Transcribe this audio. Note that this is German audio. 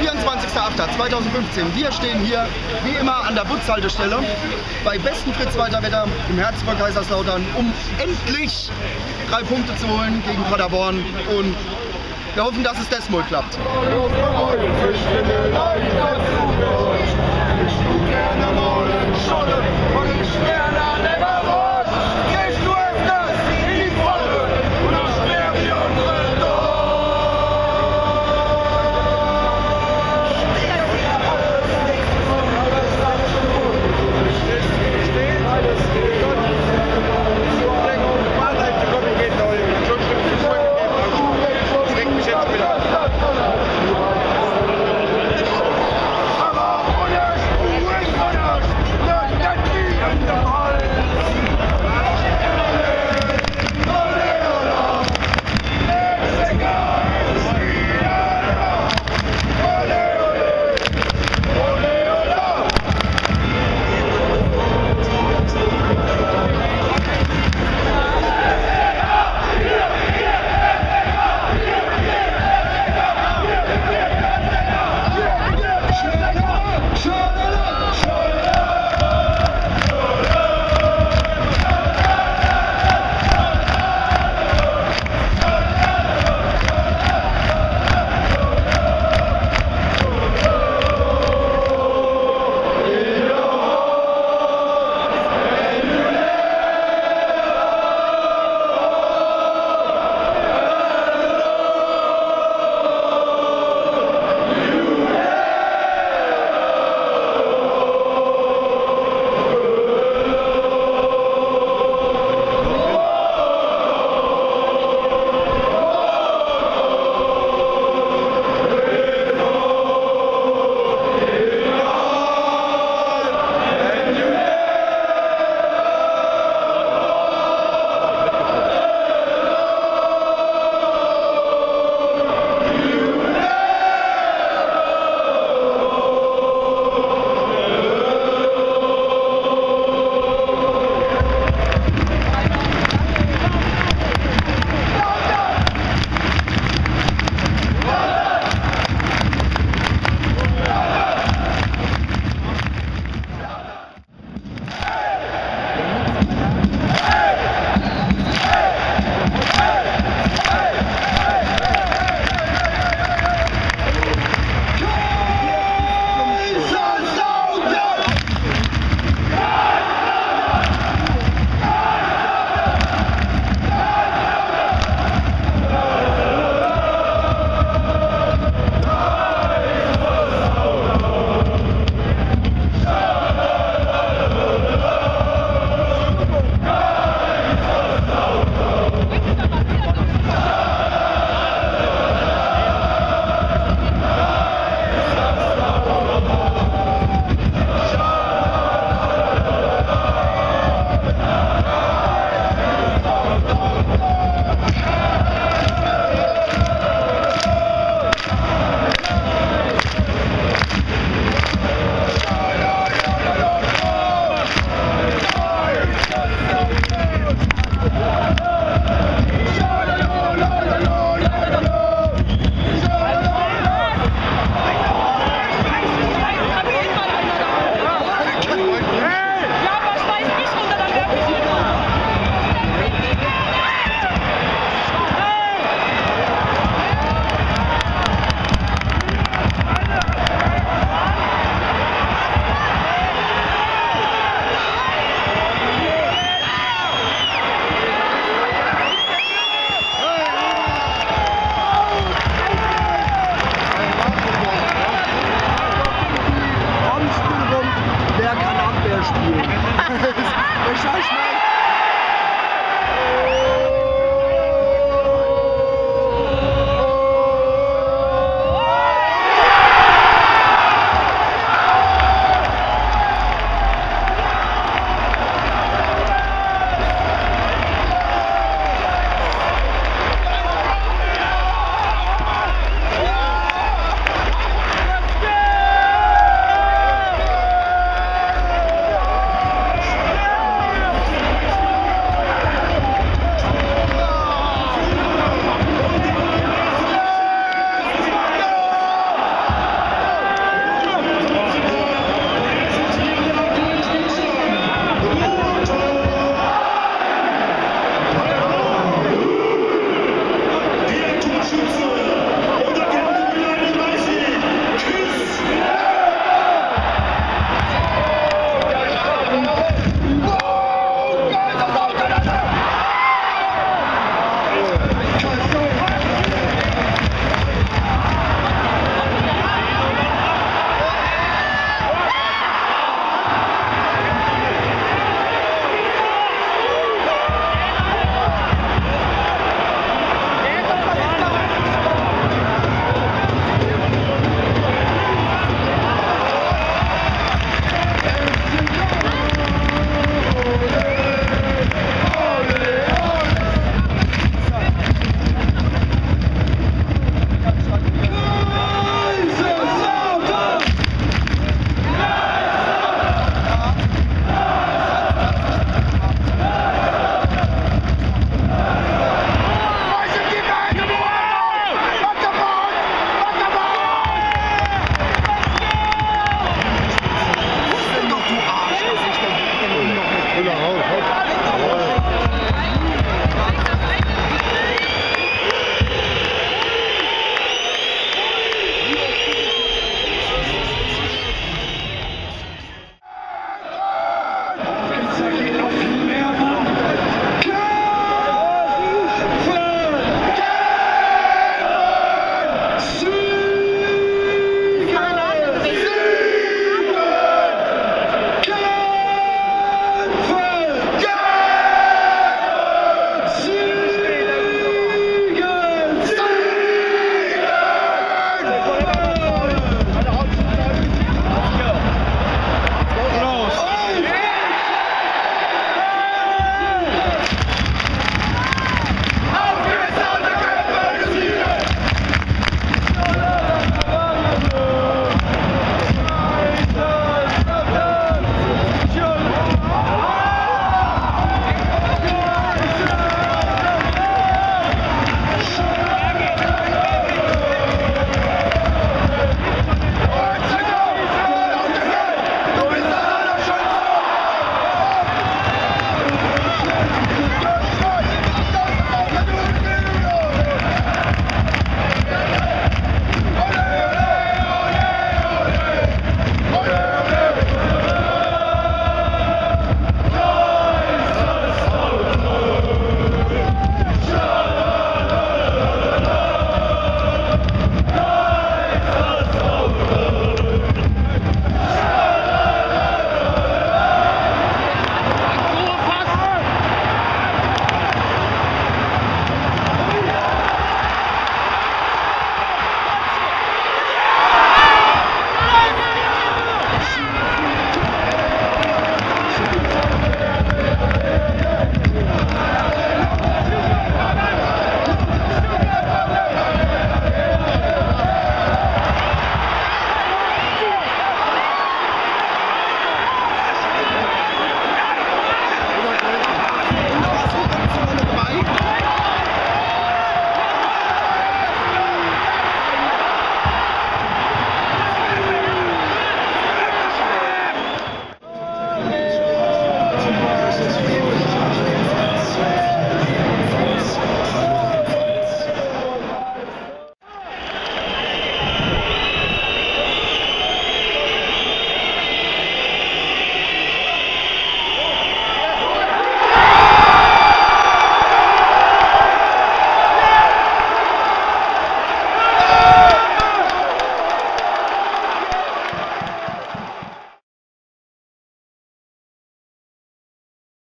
24.08.2015. Wir stehen hier wie immer an der Butzhaltestelle bei besten Fritz Walter Wetter im Herzen von Kaiserslautern, um endlich drei Punkte zu holen gegen Paderborn und wir hoffen, dass es Desmol klappt. Ich